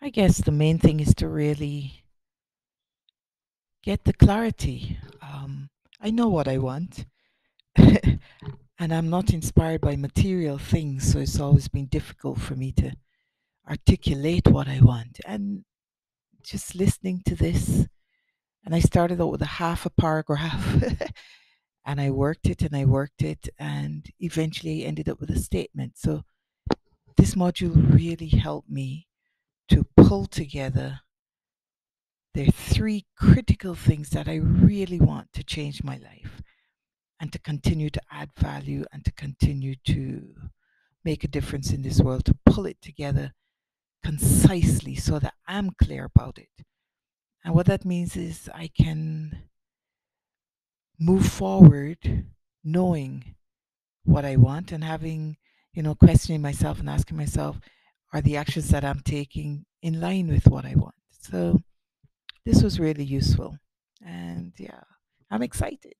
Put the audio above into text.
I guess the main thing is to really get the clarity. Um, I know what I want, and I'm not inspired by material things, so it's always been difficult for me to articulate what I want. And just listening to this, and I started out with a half a paragraph, and I worked it and I worked it, and eventually ended up with a statement. So this module really helped me pull together the three critical things that I really want to change my life and to continue to add value and to continue to make a difference in this world, to pull it together concisely so that I'm clear about it. And what that means is I can move forward knowing what I want and having, you know, questioning myself and asking myself, are the actions that I'm taking in line with what I want? So this was really useful. And yeah, I'm excited.